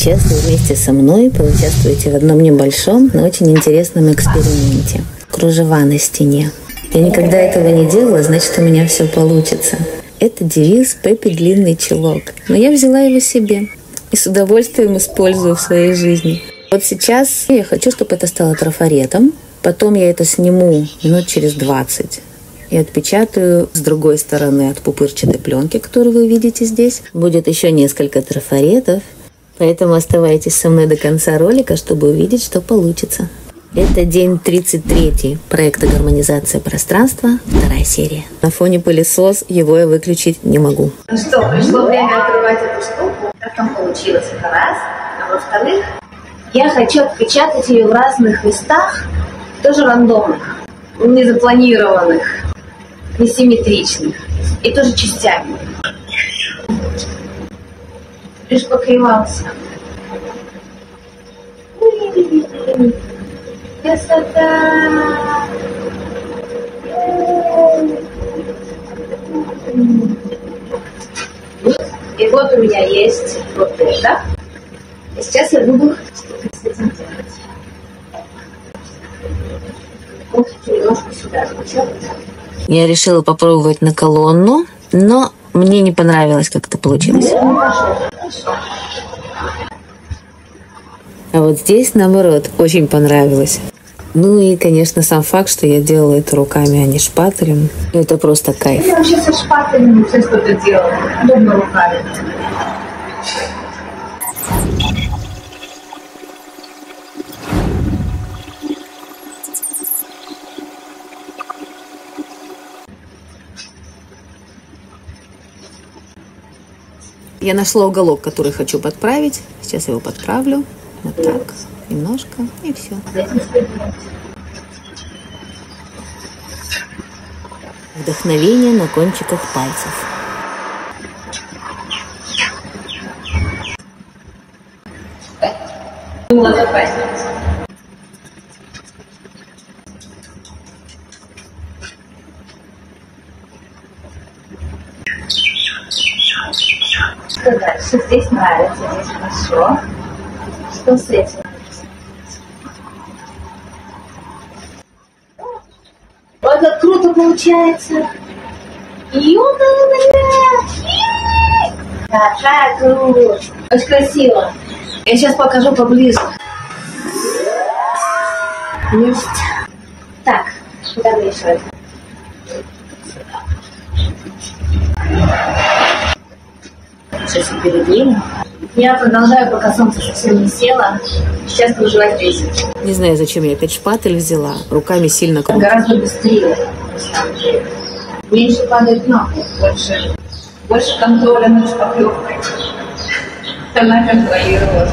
Сейчас вы вместе со мной поучаствуете в одном небольшом, но очень интересном эксперименте. Кружева на стене. Я никогда этого не делала, значит, у меня все получится. Это девиз Пеппи Длинный Чулок. Но я взяла его себе и с удовольствием использую в своей жизни. Вот сейчас я хочу, чтобы это стало трафаретом. Потом я это сниму минут через 20 и отпечатаю с другой стороны от пупырчатой пленки, которую вы видите здесь. Будет еще несколько трафаретов, поэтому оставайтесь со мной до конца ролика, чтобы увидеть, что получится. Это день 33 проекта «Гармонизация пространства», вторая серия. На фоне пылесос его я выключить не могу. Ну что, пришло время открывать эту штуку. Как там получилось, это раз. А во-вторых, я хочу отпечатать ее в разных местах, тоже рандомных, незапланированных, несимметричных и тоже частями. Лишь покривался. Красота! И вот у меня есть вот это. И сейчас я буду что-то с этим делать. Вот немножко сюда Я решила попробовать на колонну, но мне не понравилось, как это получилось. А вот здесь, наоборот, очень понравилось. Ну и, конечно, сам факт, что я делала это руками, а не шпателем, это просто кайф. Я вообще со шпателем все что-то делала, удобно руками. Я нашла уголок, который хочу подправить. Сейчас я его подправлю. Вот так. Немножко. И все. Вдохновение на кончиках пальцев. Думала запасть. Что? Здесь нравится, здесь хорошо. Что с этим? Вот как круто получается. Ёбаная! Какая круто! Очень красиво. Я сейчас покажу поближе. Есть. Так, куда мне еще это? Сейчас я перед ним. Я продолжаю, пока солнце совсем не село. Сейчас кружевать 10. Не знаю, зачем я опять шпатель взяла. Руками сильно круто. Гораздо быстрее, на самом деле. Меньше падает ног, больше, больше контроля над шпаклевкой. Она контролировала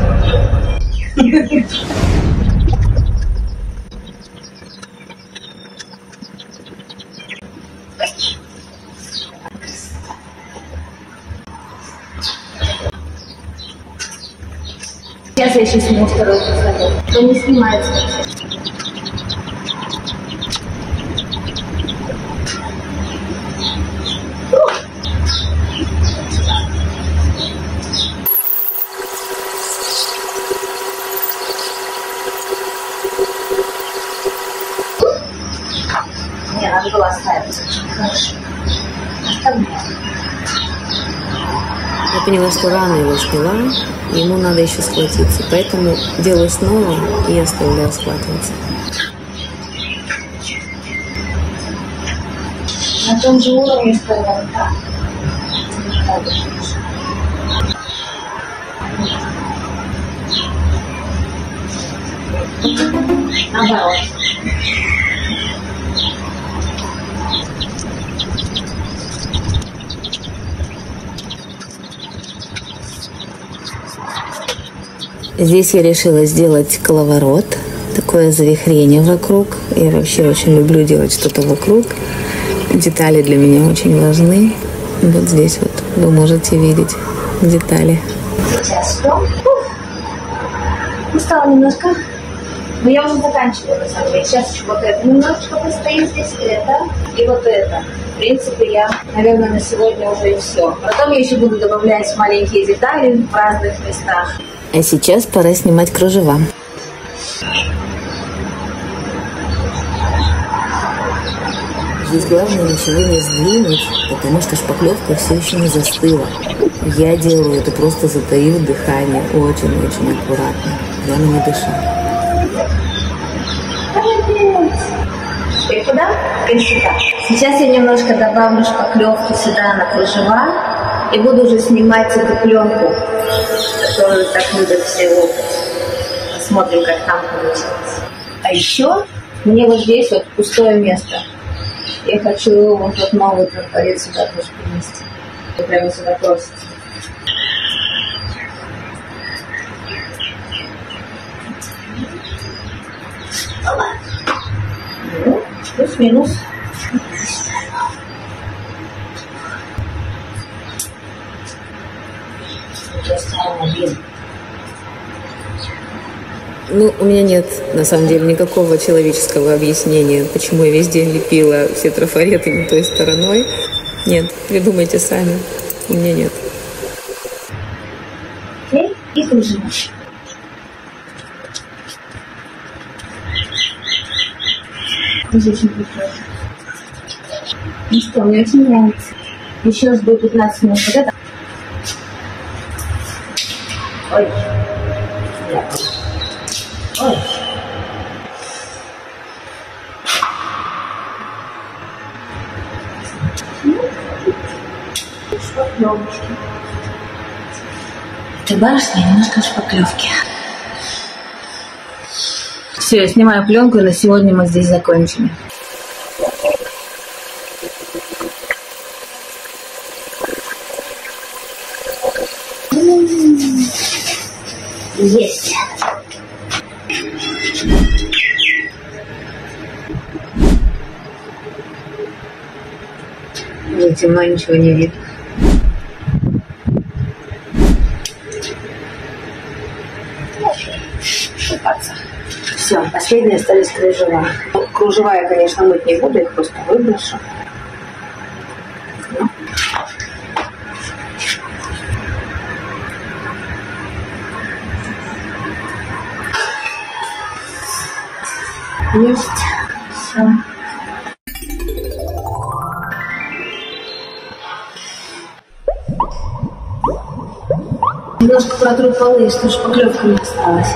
еще сниму второй кусок. То не снимается. Не, надо было оставить. Хорошо. Оставляю. Я поняла, что рано его сняла, ему надо еще схватиться. Поэтому делаю снова и оставляю схватываться. На том же уровне стоял. Так. Наоборот. Здесь я решила сделать коловорот, такое завихрение вокруг. Я вообще очень люблю делать что-то вокруг. Детали для меня очень важны. Вот здесь вот вы можете видеть детали. Сейчас что? Устала немножко. Но я уже заканчиваю, на самом деле. Сейчас еще вот это немножечко постоит здесь, это и вот это. В принципе, я, наверное, на сегодня уже и все. Потом я еще буду добавлять маленькие детали в разных местах. А сейчас пора снимать кружева. Здесь главное ничего не сдвинуть, потому что шпаклевка все еще не застыла. Я делаю это просто затаив дыхание, очень-очень аккуратно, прямо не дыша. И куда? Сейчас я немножко добавлю шпаклевки сюда на кружева и буду уже снимать эту пленку, которую так любят все опыт. Посмотрим, как там получилось. А еще мне вот здесь вот пустое место. Я хочу вот этот новый трафарет сюда тоже принести. Прямо сюда просто. Ну, плюс-минус. Ну, у меня нет, на самом деле, никакого человеческого объяснения, почему я весь день лепила все трафареты не той стороной. Нет, вы думайте сами. У меня нет. Окей, и кружево. Тоже очень прикольно. Ну что, мне очень нравится. Еще жду 15 минут вот это. Ой. Шпаклевочки. Ты барышня немножко шпаклевки. Все, я снимаю пленку, и на сегодня мы здесь закончим. Есть. Мне темно, ничего не видно. Купаться. Все, последние остались кружева. Ну, Кружева я, конечно, мыть не буду, их просто выброшу. Ну. Есть. Все. Немножко протру полы, что шпаклевка не осталась.